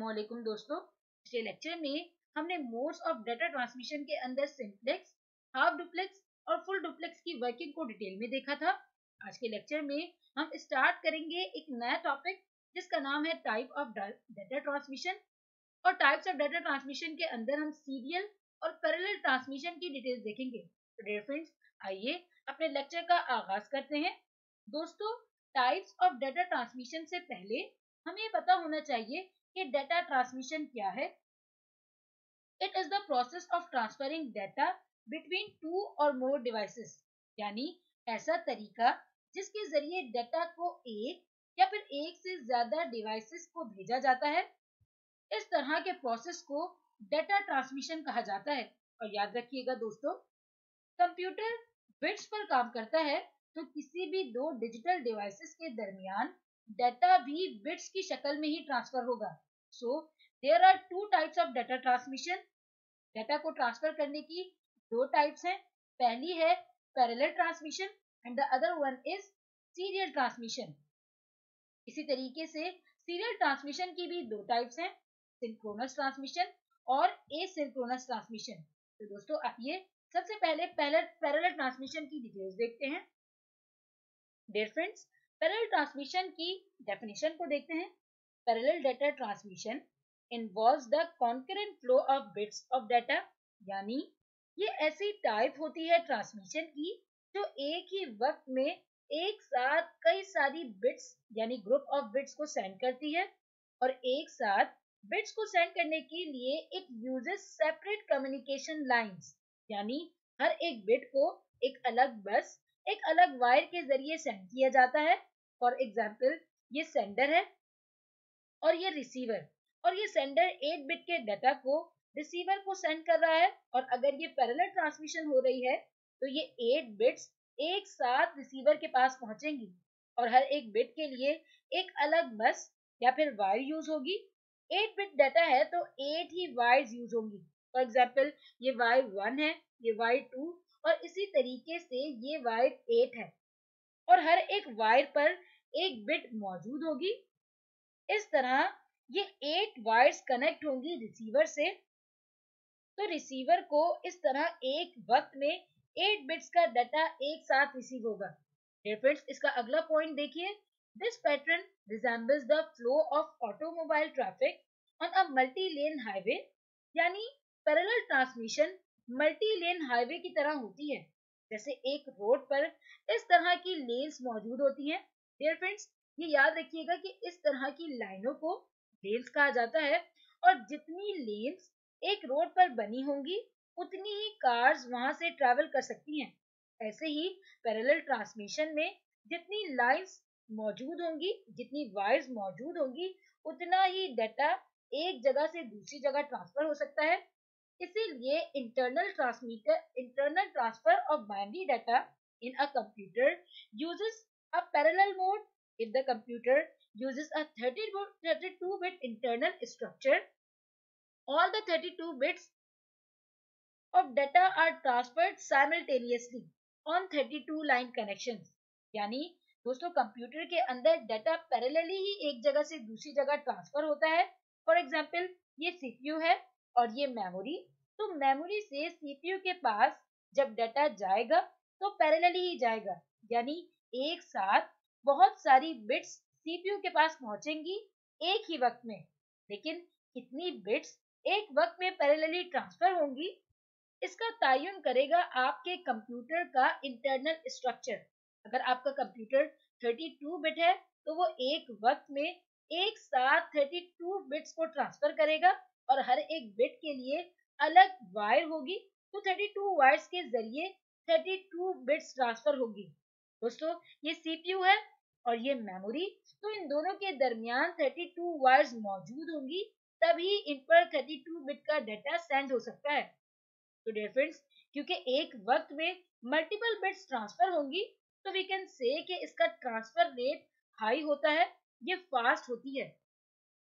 वालेकुम दोस्तों, पिछले लेक्चर में हमने मोड्स ऑफ़ डाटा ट्रांसमिशन के अंदर सिंप्लेक्स हाफ़ डुप्लेक्स और फुल डुप्लेक्स की वर्किंग को डिटेल में देखा था। आज के लेक्चर में हम स्टार्ट करेंगे एक नया टॉपिक जिसका नाम है टाइप ऑफ़ डाटा ट्रांसमिशन और टाइप्स ऑफ़ डाटा ट्रांसमिशन के अंदर हम सीरियल और पैरेलल ट्रांसमिशन की डिटेल्स देखेंगे। तो डियर फ्रेंड्स आइए अपने लेक्चर का आगाज़ करते हैं। दोस्तों टाइप्स ऑफ़ डाटा ट्रांसमिशन से पहले हमें पता होना चाहिए कि डेटा ट्रांसमिशन क्या है। It is the process of transferring data between two और मोर डिवाइसेस यानी ऐसा तरीका जिसके ज़रिए डाटा को एक या फिर एक से ज़्यादा डिवाइसेस को भेजा जाता है। इस तरह के प्रोसेस को डेटा ट्रांसमिशन कहा जाता है, और याद रखिएगा दोस्तों कंप्यूटर बिट्स पर काम करता है तो किसी भी दो डिजिटल डिवाइसेस के दरमियान डाटा भी बिट्स की शक्ल में ही ट्रांसफ़र होगा। So there are two types of data transmission data को ट्रांसफ़र करने की दो टाइप्स हैं। पहली है parallel transmission and the other one is serial transmission इसी तरीके से सीरियल ट्रांसमिशन की भी दो टाइप्स हैं सिंक्रोनस ट्रांसमिशन और एसिंक्रोनस ट्रांसमिशन तो दोस्तों आइए सबसे पहले पैरेलल ट्रांसमिशन की डिटेल्स देखते हैं। डियर फ्रेंड्स पैरेलल ट्रांसमिशन की डेफिनेशन को देखते हैं। Parallel data transmission involves the concurrent flow of bits of data यानी ये ऐसी टाइप होती है ट्रांसमिशन की, जो एक ही वक्त में एक साथ कई सारी बिट्स यानी ग्रुप ऑफ़ बिट्स को सेंड करती है और एक साथ बिट्स को सेंड करने के लिए it uses separate communication lines यानी हर एक बिट को एक अलग बस एक अलग वायर के ज़रिए सेंड किया जाता है। फॉर एग्ज़ाम्पल ये सेंडर है और ये रिसीवर और ये सेंडर 8 बिट के डाटा को रिसीवर को सेंड कर रहा है और अगर ये पैरेलल ट्रांसमिशन हो रही है तो ये 8 बिट्स एक साथ रिसीवर के पास पहुंचेंगी और हर एक बिट के लिए एक अलग बस या फिर वायर यूज़ होगी। 8 बिट डाटा है तो 8 ही वायर्स यूज़ होंगी। फॉर एग्ज़ाम्पल ये वायर वन है, ये वायर 2 और इसी तरीके से ये वायर 8 है। और हर एक वायर पर एक बिट मौजूद होगी। इस तरह ये 8 वायर्स कनेक्ट होंगी रिसीवर से। तो रिसीवर को इस तरह एक वक्त में 8 बिट्स का डाटा एक साथ रिसीव होगा। फ्रेंड्स इसका अगला पॉइंट देखिए। This pattern resembles the flow of automobile traffic on a multi lane highway यानी parallel transmission multi lane highway की तरह होती है। जैसे एक रोड पर इस तरह की लेन्स मौजूद होती हैं। डियर फ्रेंड्स ये याद रखिएगा कि इस तरह की लाइनों को लेन्स कहा जाता है और जितनी लेन्स एक रोड पर बनी होंगी, उतनी ही कार्स वहाँ से ट्रैवल कर सकती हैं। ऐसे ही पैरेलल ट्रांसमिशन में जितनी लाइंस मौजूद होंगी, जितनी वायर्स मौजूद होंगी, उतना ही डाटा एक जगह से दूसरी जगह ट्रांसफ़र हो सकता है। इसीलिए internal transmitter internal transfer of binary data in a computer uses a parallel mode in the computer uses a 30 32 bit internal structure all the 32 bits of data are transferred simultaneously on 32 line connections यानी दोस्तों computer के अंदर data parallelly ही एक जगह से दूसरी जगह transfer होता है। फॉर एग्जांपल ये सीपीयू है। और ये मेमोरी तो मेमोरी से सीपीयू के पास जब डाटा जाएगा तो पैरेलली ही जाएगा। यानी एक साथ बहुत सारी बिट्स सीपीयू के पास पहुंचेंगी एक ही वक्त में। लेकिन कितनी बिट्स एक वक्त में पैरेलली ट्रांसफ़र होंगी, इसका तयन करेगा आपके कंप्यूटर का इंटरनल स्ट्रक्चर अगर आपका कंप्यूटर 32 बिट है तो वो एक वक्त में एक साथ 32 बिट्स को ट्रांसफ़र करेगा। और हर एक बिट के लिए अलग वायर होगी तो 32 वायर्स के ज़रिए 32 बिट्स ट्रांसफ़र होगी। दोस्तों, ये सीपीयू है और ये मेमोरी तो इन दोनों के दरमियान 32 वायर्स मौजूद होंगी, तभी इन पर 32 बिट का डाटा सेंड हो सकता है। तो डियर फ्रेंड्स क्योंकि एक वक्त में मल्टीपल बिट्स ट्रांसफ़र होंगी तो वी कैन से कि इसका ट्रांसफ़र रेट हाई होता है, ये फास्ट होती है।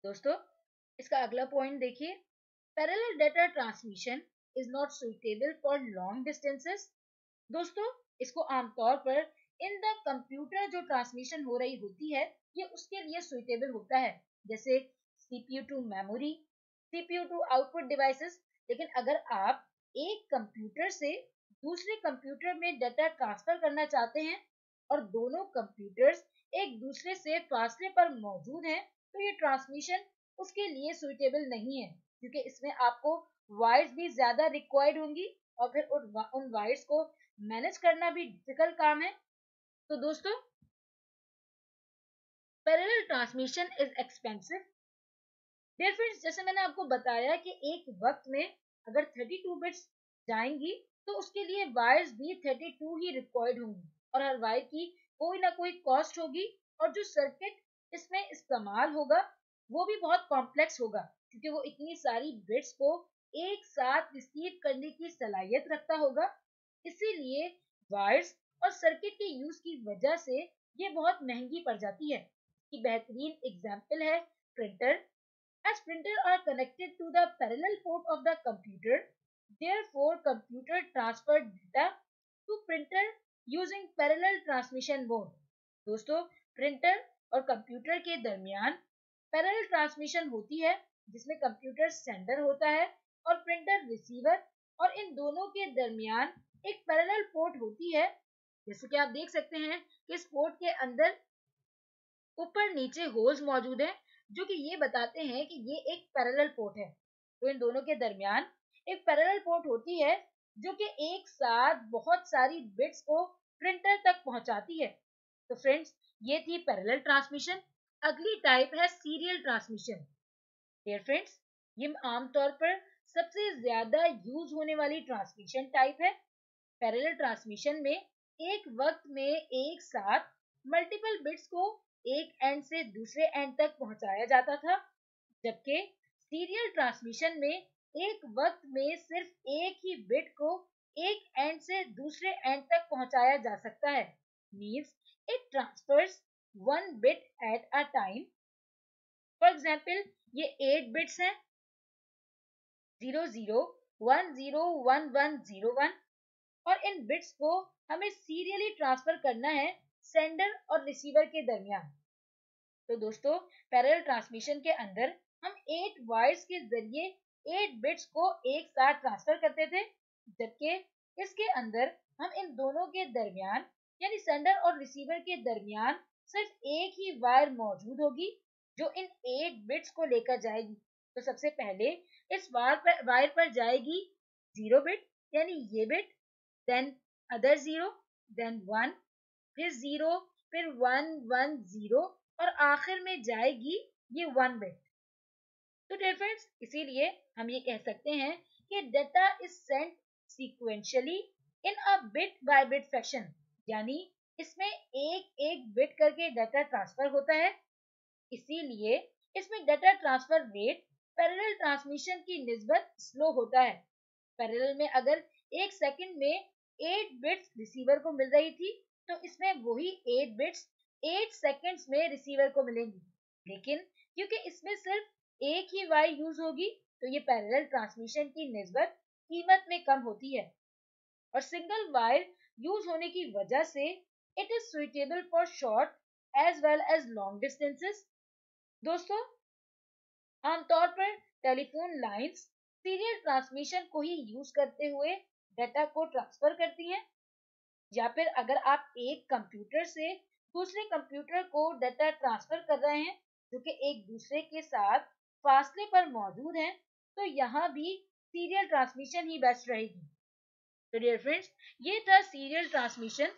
दोस्तों इसका अगला पॉइंट देखिए। Parallel data transmission is not suitable for long distances दोस्तों, इसको आमतौर पर इन द कंप्यूटर जो ट्रांसमिशन हो रही होती है, ये उसके लिए सुइटेबल होता है। जैसे CPU to memory CPU to output devices लेकिन अगर आप एक कंप्यूटर से दूसरे कंप्यूटर में डाटा ट्रांसफ़र करना चाहते हैं और दोनों कंप्यूटर्स एक दूसरे से फासले पर मौजूद हैं तो ये ट्रांसमिशन उसके लिए सुइटेबल नहीं है, क्योंकि इसमें आपको वायर्स भी ज़्यादा रिक्वायर्ड होंगी और फिर उन वायर्स को मैनेज करना भी डिफ़िकल्ट काम है। तो दोस्तों parallel transmission is expensive dear friends जैसे मैंने आपको बताया कि एक वक्त में अगर 32 बिट्स जाएँगी तो उसके लिए वायर्स भी 32 ही रिक्वायर्ड होंगी और हर वायर की कोई ना कोई कॉस्ट होगी और जो सर्किट इसमें इस्तेमाल होगा वो भी बहुत कॉम्प्लेक्स होगा, क्योंकि वो इतनी सारी बिट्स को एक साथ रिसीव करने की सलाहियत रखता होगा। इसीलिए वायर्स और सर्किट के यूज़ की वजह से ये बहुत महँगी पड़ जाती है। कि बेहतरीन एग्जांपल है printer as printer are connected to their parallel port of the computer therefore computer transfer data to printer using parallel transmission board दोस्तों प्रिंटर और कंप्यूटर के दरमियान पैरेलल ट्रांसमिशन होती है, जिसमें कंप्यूटर सेंडर होता है और प्रिंटर, रिसीवर और इन दोनों के दरमियान एक पैरेलल पोर्ट होती है। जैसे कि आप देख सकते हैं कि इस पोर्ट के अंदर ऊपर नीचे होल्स मौजूद हैं, जो कि ये बताते हैं कि ये एक पैरेलल पोर्ट है। तो इन दोनों के दरमियान एक पैरेलल पोर्ट होती है, जो कि एक साथ बहुत सारी बिट्स को प्रिंटर तक पहुंचाती है। तो फ्रेंड्स, ये थी पैरेलल ट्रांसमिशन। अगली टाइप है सीरियल ट्रांसमिशन डियर फ्रेंड्स ये आमतौर पर सबसे ज़्यादा यूज़ होने वाली ट्रांसमिशन टाइप है। पैरेलल ट्रांसमिशन में एक वक्त में एक साथ मल्टीपल बिट्स को एक एंड से दूसरे एंड तक पहुँचाया जाता था, जबकि सीरियल ट्रांसमिशन में एक वक्त में सिर्फ़ एक ही बिट को एक एंड से दूसरे एंड तक पहुँचाया जा सकता है। Means it transfers one bit at a time for example ये एट बिट्स हैं. Zero zero one zero one one zero one और इन बिट्स को हमें सीरियली ट्रांसफ़र करना है सेंडर और रिसीवर के दरमियान. तो दोस्तों पैरेलल ट्रांसमिशन के अंदर हम एट वायर्स के ज़रिए एट बिट्स को एक साथ ट्रांसफ़र करते थे, जबकि इसके अंदर हम इन दोनों के दरमियान, यानी सेंडर और रिसीवर के दरमियान सिर्फ़ एक ही वायर मौजूद होगी जो इन एट बिट्स को लेकर जाएगी। तो सबसे पहले इस वायर पर वायर पर जाएगी ज़ीरो बिट यानी ये bit then other zero then one फिर ज़ीरो फिर वन वन ज़ीरो और आखिर में जाएगी ये वन बिट तो डियर फ्रेंड्स इसीलिए हम ये कह सकते हैं कि data is sent sequentially in a bit by bit fashion यानी इसमें एक एक बिट करके डाटा ट्रांसफ़र होता है। इसीलिए इसमें data transfer rate parallel transmission की निस्बत स्लो होता है। पैरेलल में अगर एक सेकंड में एट बिट्स रिसीवर को मिल रही थी तो इसमें वही एट बिट्स एट सेकंड्स में रिसीवर को मिलेंगी। लेकिन क्योंकि इसमें सिर्फ़ एक ही वायर यूज़ होगी तो ये पैरेलल ट्रांसमिशन की निस्बत कीमत में कम होती है। और सिंगल वायर यूज़ होने की वजह से It is suitable for short as well as long distances. दोस्तों आमतौर पर टेलीफोन लाइंस सीरियल ट्रांसमिशन को ही यूज़ करते हुए डाटा को ट्रांसफ़र करती हैं, या फिर अगर आप एक कंप्यूटर से दूसरे कंप्यूटर को डाटा ट्रांसफ़र कर रहे हैं, जो कि एक दूसरे के साथ फासले पर मौजूद हैं तो यहाँ भी सीरियल ट्रांसमिशन ही बेस्ट रहेगी तो डियर फ्रेंड्स, ये था सीरियल ट्रांसमिशन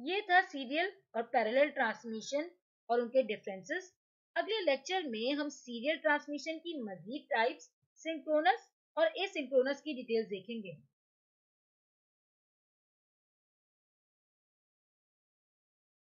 ये था सीरियल और पैरेलल ट्रांसमिशन और उनके डिफरेंसेस अगले लेक्चर में हम सीरियल ट्रांसमिशन की मजीद टाइप्स सिंक्रोनस और एसिंक्रोनस की डिटेल्स देखेंगे।